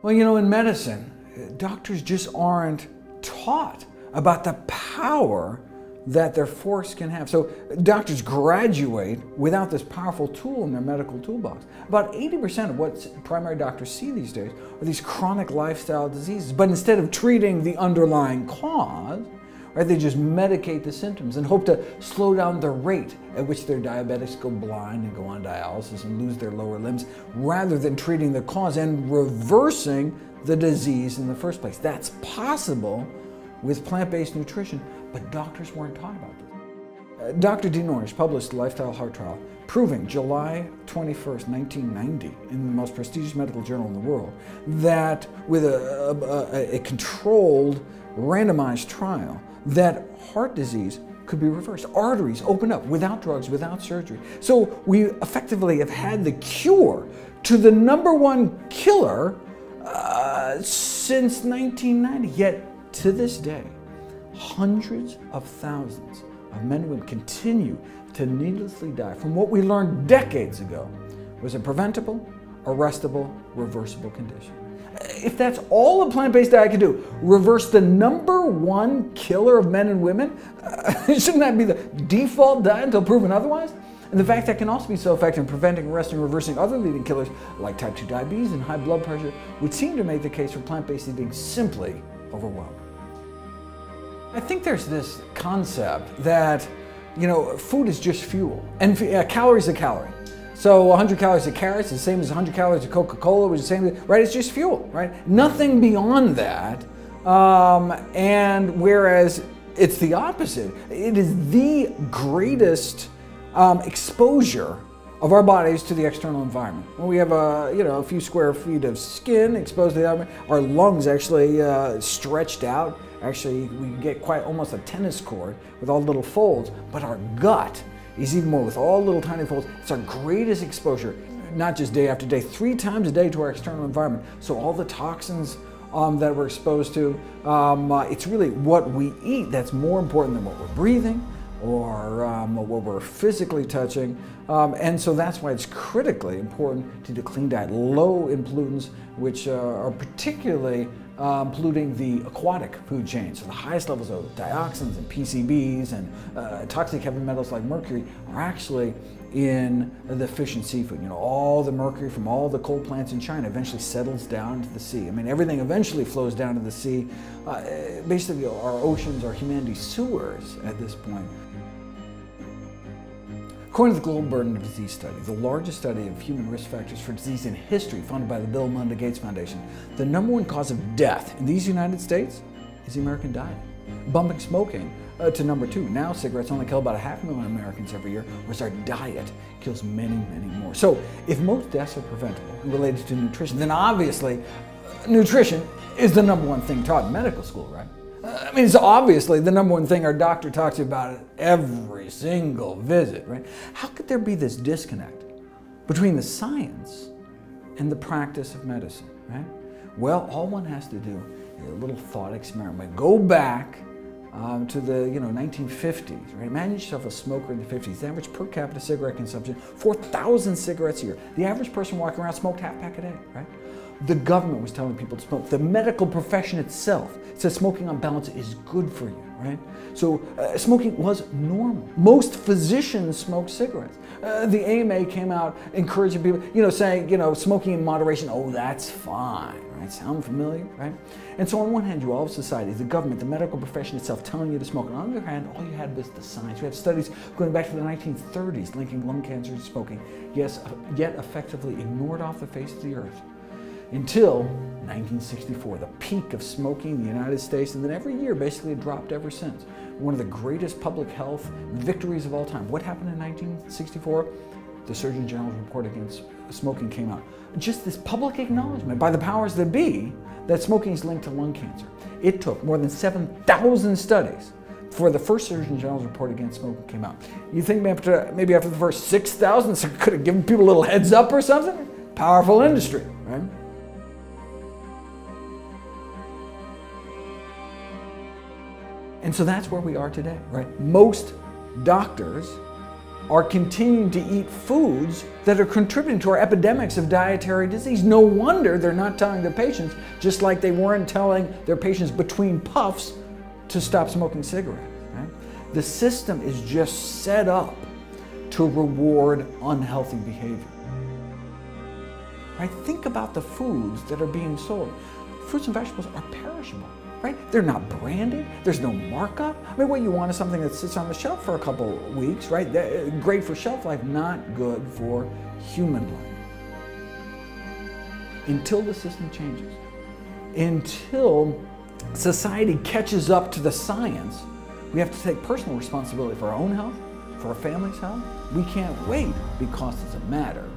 Well, you know, in medicine, doctors just aren't taught about the power that their force can have. So doctors graduate without this powerful tool in their medical toolbox. About 80% of what primary doctors see these days are these chronic lifestyle diseases. But instead of treating the underlying cause, right, they just medicate the symptoms and hope to slow down the rate at which their diabetics go blind and go on dialysis and lose their lower limbs, rather than treating the cause and reversing the disease in the first place. That's possible with plant-based nutrition, but doctors weren't taught about this. Uh, Dr. Dean Ornish published the Lifestyle Heart Trial, proving July 21st, 1990, in the most prestigious medical journal in the world, that with a, a, a controlled, randomized trial, that heart disease could be reversed. Arteries open up without drugs, without surgery. So we effectively have had the cure to the number one killer uh, since 1990. Yet to this day, hundreds of thousands of men and women continue to needlessly die from what we learned decades ago was a preventable, arrestable, reversible condition. If that's all a plant-based diet can do, reverse the number one killer of men and women, uh, shouldn't that be the default diet until proven otherwise? And the fact that it can also be so effective in preventing, arresting, and reversing other leading killers like type 2 diabetes and high blood pressure would seem to make the case for plant-based eating simply overwhelming. I think there's this concept that, you know, food is just fuel, and uh, calories a calorie. So 100 calories of carrots is the same as 100 calories of Coca-Cola, which is the same, right? It's just fuel, right? Nothing beyond that. Um, and whereas it's the opposite, it is the greatest um, exposure of our bodies to the external environment. When we have a, you know, a few square feet of skin exposed to the environment, our lungs actually uh, stretched out. Actually, we get quite almost a tennis court with all the little folds, but our gut is even more with all little tiny folds. It's our greatest exposure, not just day after day, three times a day to our external environment. So all the toxins um, that we're exposed to, um, uh, it's really what we eat that's more important than what we're breathing, or um, what we're physically touching. Um, and so that's why it's critically important to eat a clean diet, low in pollutants, which uh, are particularly um, polluting the aquatic food chain. So the highest levels of dioxins and PCBs and uh, toxic heavy metals like mercury are actually in the fish and seafood. You know, all the mercury from all the coal plants in China eventually settles down to the sea. I mean, everything eventually flows down to the sea. Uh, basically, our oceans are humanity's sewers at this point. According to the Global Burden of Disease Study, the largest study of human risk factors for disease in history funded by the Bill and Melinda Gates Foundation, the number one cause of death in these United States is the American diet, bumping smoking uh, to number two. Now cigarettes only kill about a half million Americans every year, whereas our diet kills many, many more. So if most deaths are preventable and related to nutrition, then obviously uh, nutrition is the number one thing taught in medical school, right? I mean, it's obviously the number one thing our doctor talks about at every single visit, right? How could there be this disconnect between the science and the practice of medicine, right? Well, all one has to do is a little thought experiment. Go back um, to the you know 1950s, right? Imagine yourself a smoker in the 50s. The average per capita cigarette consumption, 4,000 cigarettes a year. The average person walking around smoked half a pack a day, right? The government was telling people to smoke. The medical profession itself says smoking on balance is good for you, right? So uh, smoking was normal. Most physicians smoked cigarettes. Uh, the AMA came out encouraging people, you know, saying, you know, smoking in moderation, oh, that's fine, right? Sound familiar, right? And so on one hand, you all have society, the government, the medical profession itself telling you to smoke. And on the other hand, all you had was the science. We have studies going back to the 1930s linking lung cancer to smoking, yes, yet effectively ignored off the face of the earth until 1964, the peak of smoking in the United States, and then every year basically dropped ever since. One of the greatest public health victories of all time. What happened in 1964? The Surgeon General's report against smoking came out. Just this public acknowledgement by the powers that be that smoking is linked to lung cancer. It took more than 7,000 studies before the first Surgeon General's report against smoking came out. You think maybe after, the first 6,000, so could have given people a little heads up or something? Powerful industry, And so that's where we are today, right? Most doctors are continuing to eat foods that are contributing to our epidemics of dietary disease. No wonder they're not telling their patients, just like they weren't telling their patients between puffs to stop smoking cigarettes. Right? The system is just set up to reward unhealthy behavior. Right? Think about the foods that are being sold. Fruits and vegetables are perishable right? They're not branded. There's no markup. I mean, what you want is something that sits on the shelf for a couple weeks, right? Uh, great for shelf life, not good for human life. Until the system changes, until society catches up to the science, we have to take personal responsibility for our own health, for our family's health. We can't wait because it's a matter